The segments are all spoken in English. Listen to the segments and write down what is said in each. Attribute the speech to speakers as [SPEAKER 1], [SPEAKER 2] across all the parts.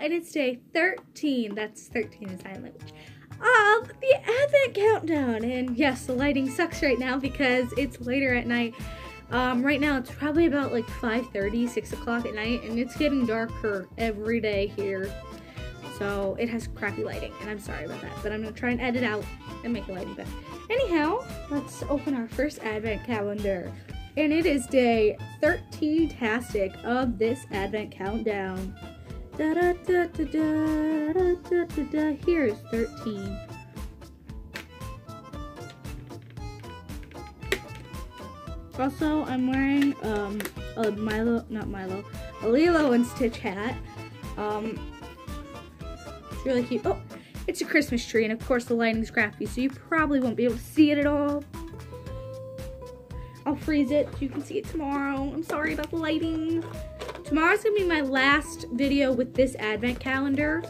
[SPEAKER 1] and it's day 13. That's 13 in sign language. Of the Advent countdown. And yes, the lighting sucks right now because it's later at night. Um, right now it's probably about like 5.30, 6 o'clock at night, and it's getting darker every day here. So it has crappy lighting, and I'm sorry about that, but I'm gonna try and edit out and make the lighting better. Anyhow, let's open our first Advent calendar. And it is day 13-tastic of this Advent countdown. Da da da da da da da da da. Here's 13. Also, I'm wearing um a Milo, not Milo, a Lilo and Stitch hat. Um, it's really cute. Oh, it's a Christmas tree, and of course the lighting's crappy, so you probably won't be able to see it at all. I'll freeze it so you can see it tomorrow. I'm sorry about the lighting. Tomorrow's gonna be my last video with this advent calendar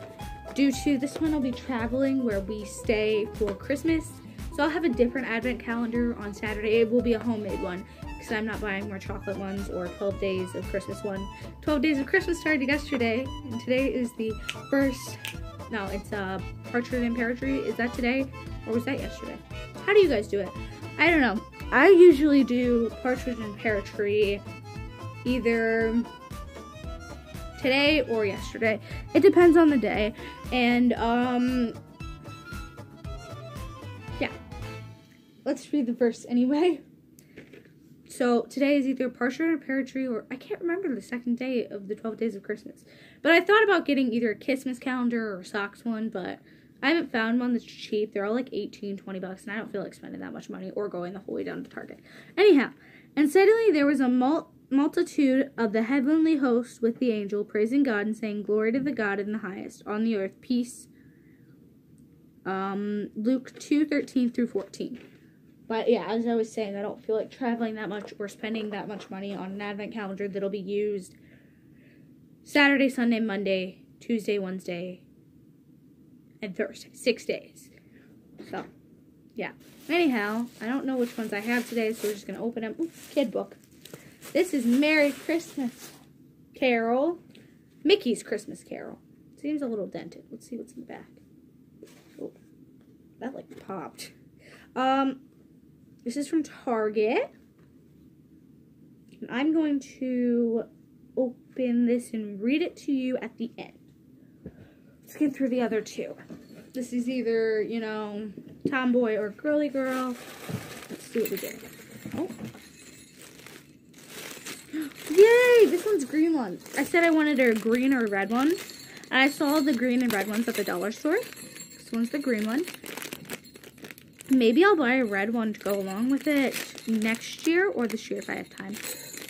[SPEAKER 1] due to this one I'll be traveling where we stay for Christmas. So I'll have a different advent calendar on Saturday. It will be a homemade one because I'm not buying more chocolate ones or 12 days of Christmas one. 12 days of Christmas started yesterday and today is the first, no, it's uh, Partridge in Pear Tree. Is that today or was that yesterday? How do you guys do it? I don't know. I usually do partridge and pear tree either today or yesterday. It depends on the day. And um yeah. Let's read the verse anyway. So today is either partridge and pear tree or I can't remember the second day of the 12 days of Christmas. But I thought about getting either a Christmas calendar or socks one, but I haven't found one that's cheap. They're all like 18, 20 bucks, and I don't feel like spending that much money or going the whole way down to Target. Anyhow, and suddenly there was a mul- multitude of the heavenly host with the angel, praising God and saying, Glory to the God in the highest, on the earth, peace. Um, Luke 2 13 through 14. But yeah, as I was saying, I don't feel like traveling that much or spending that much money on an advent calendar that'll be used Saturday, Sunday, Monday, Tuesday, Wednesday, and Thursday. Six days. So, yeah. Anyhow, I don't know which ones I have today, so we're just going to open them. Ooh, kid book. This is Merry Christmas Carol. Mickey's Christmas Carol. Seems a little dented. Let's see what's in the back. Oh, that like popped. Um, this is from Target. And I'm going to open this and read it to you at the end. Let's get through the other two. This is either, you know, tomboy or girly girl. Let's see what we get. Oh. Yay! This one's green one. I said I wanted a green or a red one. I saw the green and red ones at the dollar store. This one's the green one. Maybe I'll buy a red one to go along with it next year or this year if I have time.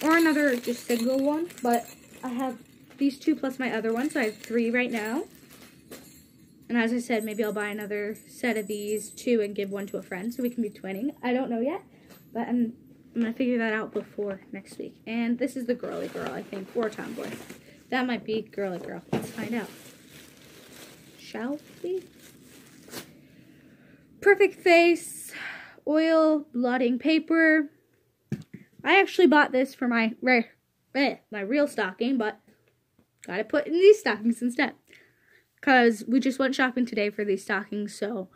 [SPEAKER 1] Or another just single one. But I have these two plus my other one, so I have three right now. And as I said, maybe I'll buy another set of these two and give one to a friend so we can be twinning. I don't know yet, but I'm, I'm going to figure that out before next week. And this is the girly girl, I think, or tomboy. That might be girly girl. Let's find out. Shall we? Perfect face, oil, blotting paper. I actually bought this for my, eh, my real stocking, but got to put in these stockings instead because we just went shopping today for these stockings, so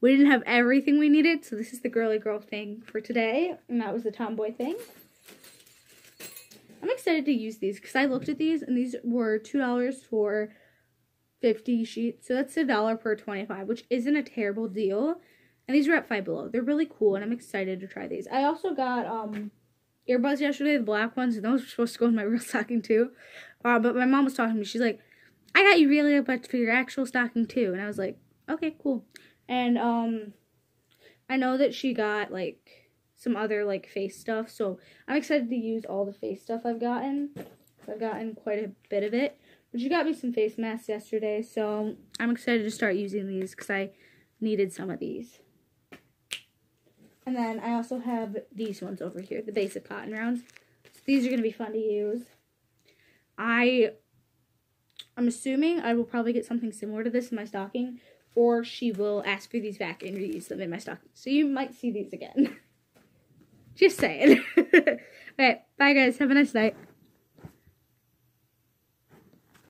[SPEAKER 1] we didn't have everything we needed. So this is the girly girl thing for today, and that was the tomboy thing. I'm excited to use these because I looked at these, and these were $2 for 50 sheets. So that's a dollar per 25, which isn't a terrible deal. And these are at Five Below. They're really cool, and I'm excited to try these. I also got um earbuds yesterday, the black ones, and those were supposed to go in my real stocking too. Uh, but my mom was talking to me. She's like, I got you really a bunch for your actual stocking too. And I was like, okay, cool. And um, I know that she got like some other like face stuff. So I'm excited to use all the face stuff I've gotten. I've gotten quite a bit of it. But she got me some face masks yesterday. So I'm excited to start using these because I needed some of these. And then I also have these ones over here, the basic cotton rounds. So these are going to be fun to use. I I'm assuming I will probably get something similar to this in my stocking, or she will ask for these back and reuse them in my stocking. So you might see these again. Just saying. Alright, bye guys. Have a nice night.